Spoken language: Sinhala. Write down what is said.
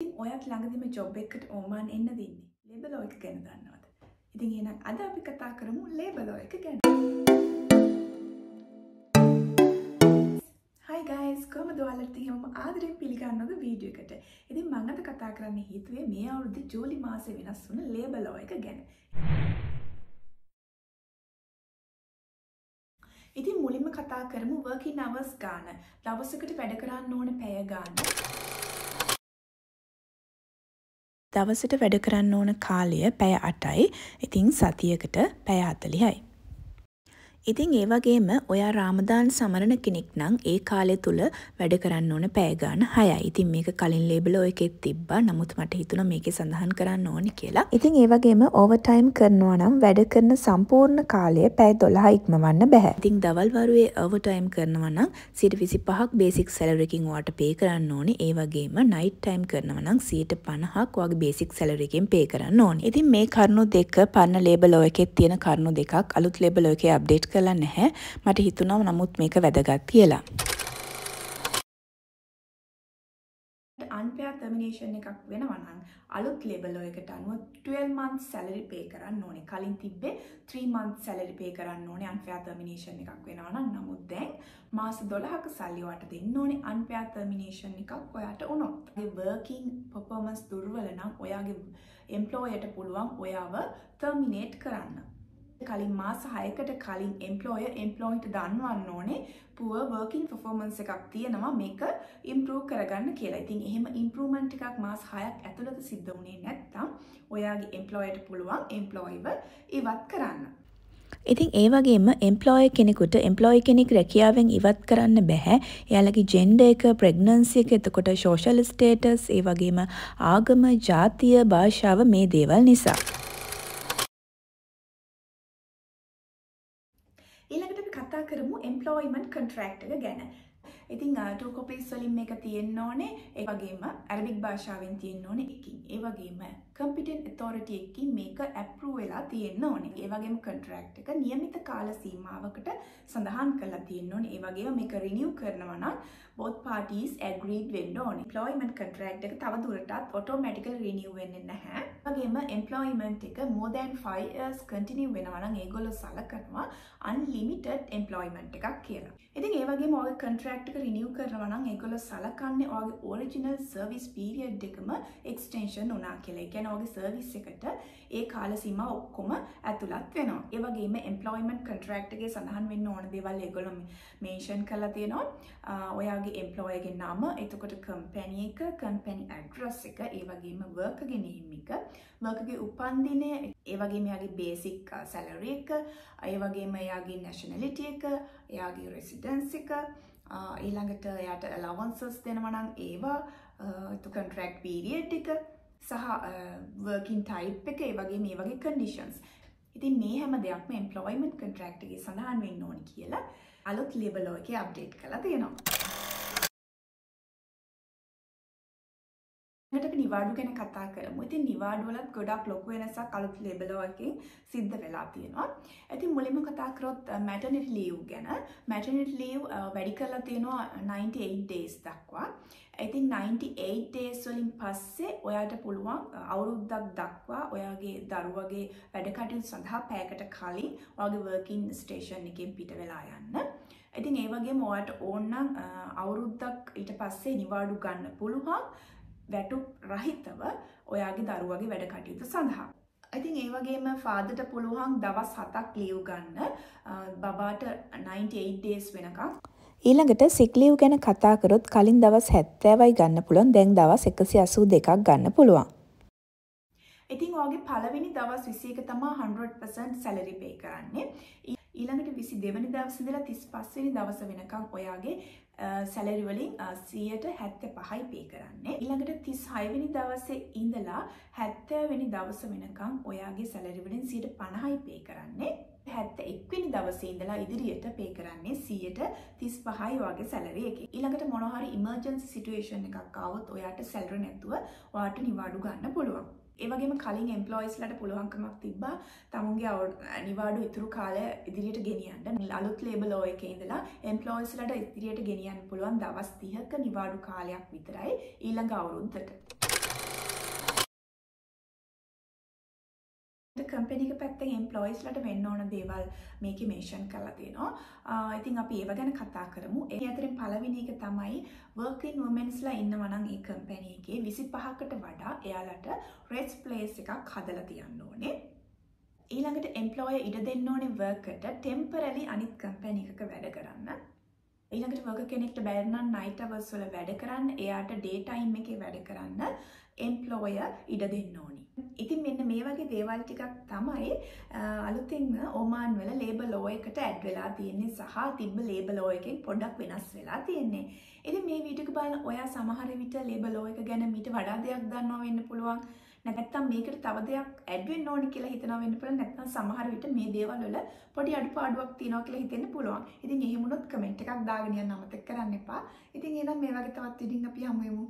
ඔයත් ළඟදිම ජොබ් එකට ඕමාන් එන්න දෙන්නේ ලේබලෝ එක ගැන දන්නවද. ඉතින් එනම් අද අපි කතා කරමු ලේබලෝ එක ගැන. හයි ගයිස් කොම දවලටම ආදරෙන් පිළිගන්නද වීඩියෝ එකට ඉතින් මං අද කතා කරන්න හිතුවේ මේ අවුරුදු ජූලි මාසේ වෙනස් වුණ ලේබලෝ එක ගැන. ඉතින් මුලින්ම කතා කරමු working hours ගාන. දවසකට වැඩ කරන්න ඕන පැය ගාන. දවසට වැඩ කරන්න ඕන කාලය පැය 8යි. ඉතින් සතියකට පැය 40යි. ඉතින් ඒ වගේම ඔයා රාමදාන් සමරන කෙනෙක් නම් ඒ කාලය තුල වැඩ කරන්න ඕන පැය ගාන 6යි. ඉතින් මේක කලින් ලේබල් එකෙත් තිබ්බා. නමුත් මට හිතුණා මේකේ සඳහන් කරන්න ඕනේ කියලා. ඉතින් ඒ වගේම ඕවර් ටයිම් කරනවා නම් වැඩ කරන සම්පූර්ණ කාලය පැය 12 ඉක්මවන්න බෑ. ඉතින් දවල් වරුවේ ඕවර් ටයිම් කරනවා නම් 125ක් බේසික් සැලරි එකකින් ඔයාට පේ කරන්න ඕනේ. ඒ වගේම නයිට් ටයිම් කරනවා නම් 150ක් ඔයාගේ බේසික් සැලරි එකෙන් පේ කරන්න ඕනේ. ඉතින් මේ කරුණු දෙක පරණ ලේබල් එකෙත් තියෙන කරුණු දෙකක් අලුත් ලේබල් එකේ අප්ඩේට් කරලා නැහැ මට හිතුනම් නමුත් මේක වැදගත් කියලා. අන්පයා තර්මිනේෂන් එකක් වෙනවනම් අලුත් ලෙබලෝ එකට අනුව 12 months salary pay කරන්න ඕනේ. කලින් තිබ්බේ 3 months salary pay කරන්න ඕනේ unfair termination එකක් වෙනවා නම් නමුත් දැන් මාස 12ක සල්ලි වට දෙන්න ඕනේ unfair termination එකක් ඔයාට වුණොත්. ඒ working performance දුර්වල නම් ඔයාගේ employerට පුළුවන් ඔයාව terminate කරන්න. කලින් මාස හයකට කලින් එම්පලෝය එම්පලෝයිට දන්වන්න ඕනේ පුව වර්කින් ෆොෆෝමන්ස් එකක් තියෙනවා මේක ඉම්පරූ කරගන්න කියලා ඉතින් එහෙම ඉම්පරූමන්ට් එකක් මාස හයක් ඇතුළත සිද්ධ වුණේ නැත්තම් ඔයාගේ එම්පලෝයට පුළුවන් එම්පලෝයිව ඉවත් කරන්න. ඉතින් ඒ වගේම එම්පලෝය කෙනෙකුට එම්පලෝයි කෙනෙක් රැකියාවෙන් ඉවත් කරන්න බැහැ එයාලගේ ජෙන්ඩ එක ප්‍රග්නන්සිය එක එතකොට ශෝෂල් ස්ටේටස් ඒ වගේම ආගම ජාතිය භාෂාව මේ දේවල් නිසා. ඊළඟට අපි කතා කරමු එම්පලොයිමන්ට් කොන්ට්‍රැක්ට් එක ගැන. ඉතින් ටූ කොපීස් වලින් මේක තියෙන්න ඕනේ. ඒ වගේම ඇරබික් භාෂාවෙන් තියෙන්න ඕනේ එකකින්. ඒ වගේම කම්පිටන්ට් ඔතොරිටි එකකින් මේක ඇප්‍රූව් වෙලා තියෙන්න ඕනේ. ඒ වගේම කොන්ට්‍රැක්ට් එක නියමිත කාල සීමාවකට සඳහන් කරලා තියෙන්න ඕනේ. ඒ වගේම මේක රිනිව් කරනවා නම් both parties agreed වෙන්න ඕනේ. employment contract එක තව දුරටත් automatically renew වෙන්නේ නැහැ. ඒ වගේම employment එක more than 5 years continue වෙනවා නම් ඒගොල්ලෝ සලකනවා unlimited employment එකක් කියලා. ඉතින් ඒ වගේම ඔයගේ contract එක renew කරනවා නම් ඒගොල්ලෝ සලකන්නේ ඔයගේ original service period එකම extension වුණා කියලා. ඒ කියන්නේ ඔයගේ service එකට ඒ කාල සීමාව ඔක්කොම ඇතුළත් වෙනවා. ඒ වගේම employment contract එකේ සඳහන් වෙන්න ඕන දේවල් ඒගොල්ලෝ mention කරලා තියෙනවා. ඔයාගේ employer ගේ නම, එතකොට company එක, company address එක, ඒ වගේම worker ගේ name එක, worker ගේ උපන්දිනය, ඒ වගේම එයාගේ basic salary එක, ඒ වගේම එයාගේ nationality එක, එයාගේ residence එක, ඊළඟට එයාට allowances දෙනවා නම් ඒවා, එතකොට contract period එක සහ working type එක, ඒ වගේ මේ වගේ conditions. ඉතින් මේ හැම දෙයක්ම employment contract එකේ සඳහන් වෙන්න ඕනි කියලා අලුත් ලේබලෝ එකේ අප්ඩේට් කරලා තියෙනවා. ට නිවාඩු ගැන කතා කරමු ඉතින් නිවාඩුවලත් ගොඩක් ලොකු වෙනසක් අලුත් ලෙබලෝ එකකින් සිද්ධ වෙලා තියෙනවා. ඉතින් මුලින්ම කතා කරොත් මැටර්නිටි ලීව් ගැන. මැටර්නිටි ලීව් වැඩි කරලා තියෙනවා 98 days දක්වා. ඉතින් 98 days වලින් පස්සේ ඔයාට පුළුවන් අවුරුද්දක් දක්වා ඔයාගේ දරුවගේ වැඩ කටයුතු සඳහා පැයකට කලින් ඔයාගේ වර්කින් ස්ටේෂන් එකෙන් පිට වෙලා යන්න. ඉතින් ඒ වගේම ඔයාට ඕනනම් අවුරුද්දක් ඊට පස්සේ නිවාඩු ගන්න පුළුවන්. වැටුප් රහිතව ඔයාගේ දරුවගේ වැඩ කටයුතු සඳහා. ඉතින් ඒ වගේම ෆාදට පුළුවන් දවස් හතක් ලියව් ගන්න බබාට 98 days වෙනකම්. ඊළඟට සික්ලිව් ගැන කතා කරොත් කලින් දවස් 70යි ගන්න පුළුවන් දැන් දවස් 182ක් ගන්න පුළුවන්. ඉතින් ඔයාගේ පළවෙනි දවස් 21 තමයි 100% සැලරි පේ කරන්නේ. ඊළඟට 22 වෙනි දවස් ඉඳලා 35 වෙනි දවස වෙනකම් ඔයාගේ සැලරි වලින් 175යි පේ කරන්නේ. ඊළඟට 36 වෙනි දවසේ ඉඳලා 70 වෙනි දවස වෙනකම් ඔයාගේ සැලරි වලින් 150යි පේ කරන්නේ. 71 වෙනි දවසේ ඉඳලා ඉදිරියට පේ කරන්නේ 135යි වගේ සැලරි එකකින්. ඊළඟට මොනවා හරි ඉමර්ජන්සි සිටුේෂන් එකක් ආවොත් ඔයාට සැලරි නැතුව ඔයාට නිවාඩු ගන්න පුළුවන්. ඒවගේම කලින් එම්පලොයිස්ලට පුළුවන්කමක් තිබ්බා තමුන්ගේ නිවාඩු ඉතුරු කාලය ඉදිරියට ගෙනියන්න අලුත් ලේබලෝ එක ඉඳලා එම්පලොයිස්ලට ඉදිරියට ගෙනියන්න පුළුවන් දවස් තිහක නිවාඩු කාලයක් විතරයි ඊළඟ අවුරුද්දට. කම්පැනික පැත්තෙන් එම්ප්ලොයිස්ලට වෙන්න ඕන දේවල් මේක මේෂන් කරලා තියෙනවා ඉතින් අපි ඒව ගැන කතා කරමු. ඒ අතරින් පළවෙනි එක තමයි වර්කින් වුමන්ස්ලා ඉන්නවා නම් ඒ කම්පැනි එකේ 25කට වඩා එයාලට රෙස් ප්ලේස් එකක් හදලා තියන්න ඕනේ. ඊළඟට එම්පලෝය ඉඩ දෙන්න ඕනේ වර්කට ටෙම්පරලි අනිත් කම්පැනි එකක වැඩ කරන්න. ඊළඟට වර්ක කෙනෙක්ට බැරිනම් නයිට් අවර්ස් වල වැඩ කරන්න එයාට ඩේ ටයිම් එකේ වැඩ කරන්න එම්ප්ලෝය ඉඩ දෙන්න ඕනි. ඉතින් මෙන්න මේ වගේ දේවල් ටිකක් තමයි අලුතින්ම ඕමාන් වල ලේබර් ලෝ එකට ඇඩ් වෙලා තියෙන්නේ සහ තිබ්බ ලේබර් ලෝ එකෙන් පොඩ්ඩක් වෙනස් වෙලා තියෙන්නේ. ඉතින් මේ වීඩියෝ එක බලන ඔයා සමහර විට ලේබර් ලෝ එක ගැන මීට වඩා දෙයක් දන්නවා වෙන්න පුළුවන්. නැත්තම් මේකට තව දෙයක් ඇඩ් වෙන්න ඕනි කියලා හිතනවා වෙන්න පුළුවන්. නැත්තම් සමහර විට මේ දේවල් වල පොඩි අඩුපාඩුවක් තියෙනවා කියලා හිතෙන්න පුළුවන්. ඉතින් එහෙම වුණොත් කමෙන්ට් එකක් දාගෙන යන්න අමතක කරන්න එපා. ඉතින් එහෙනම් මේ වගේ තවත් විදිහින් අපි හමු වෙමු.